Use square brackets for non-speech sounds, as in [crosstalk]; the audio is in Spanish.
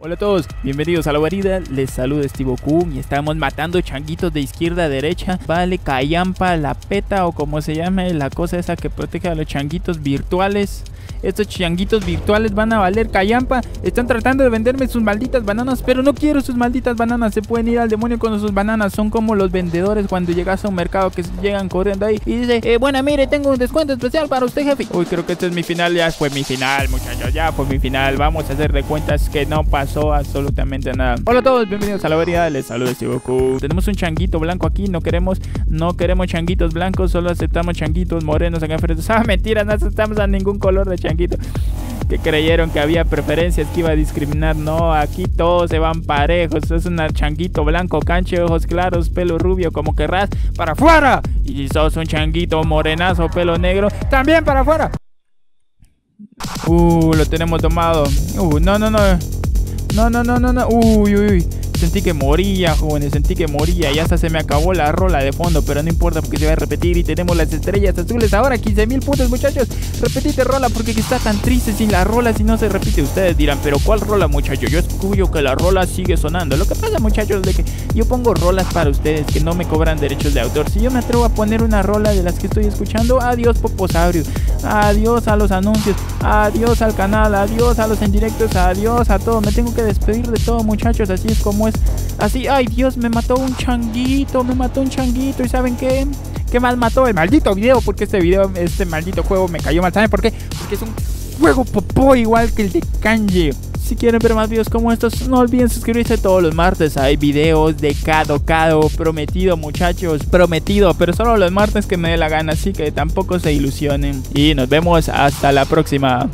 Hola a todos, bienvenidos a la guarida, les saluda Steve Kun y estamos matando changuitos de izquierda a derecha, vale, callampa, la peta o como se llame, la cosa esa que protege a los changuitos virtuales. Estos changuitos virtuales van a valer callampa, están tratando de venderme sus malditas bananas, pero no quiero sus malditas bananas, se pueden ir al demonio con sus bananas, son como los vendedores cuando llegas a un mercado que llegan corriendo ahí y dice, eh, bueno, mire, tengo un descuento especial para usted, jefe. Uy, creo que este es mi final, ya fue mi final, muchachos, ya fue mi final, vamos a hacer de cuentas que no pasa absolutamente nada. Hola a todos, bienvenidos a la variedad, les saluda Goku. Tenemos un changuito blanco aquí, no queremos, no queremos changuitos blancos, solo aceptamos changuitos morenos acá enfrente. [laughs] Ah, mentira, no aceptamos a ningún color de changuito. Que creyeron que había preferencias, que iba a discriminar. No, aquí todos se van parejos. Es un changuito blanco, canche, ojos claros, pelo rubio, como querrás, para afuera. Y si sos un changuito morenazo, pelo negro, también para afuera. Uh, lo tenemos tomado. Uh, no, no, no. No, no, no, no, no. Uy, uy, uy. Sentí que moría, jóvenes, sentí que moría. Ya hasta se me acabó la rola de fondo, pero no importa porque se va a repetir y tenemos las estrellas azules. Ahora 15 mil puntos, muchachos. Repetite rola porque está tan triste sin la rola si no se repite. Ustedes dirán, pero ¿cuál rola, muchachos? Yo escucho que la rola sigue sonando. Lo que pasa, muchachos, de que yo pongo rolas para ustedes que no me cobran derechos de autor. Si yo me atrevo a poner una rola de las que estoy escuchando, adiós, Poposaurio. Adiós a los anuncios. Adiós al canal. Adiós a los en directos. Adiós a todo. Me tengo que despedir de todo, muchachos. Así es como así. Ay, Dios, me mató un changuito, me mató un changuito. ¿Y saben qué? ¿Qué mal mató? El maldito video, porque este video, este maldito juego me cayó mal. ¿Saben por qué? Porque es un juego popó igual que el de Kanji. Si quieren ver más videos como estos, no olviden suscribirse todos los martes. Hay videos de Cado Cado. Prometido, muchachos. Prometido. Pero solo los martes que me dé la gana. Así que tampoco se ilusionen. Y nos vemos hasta la próxima.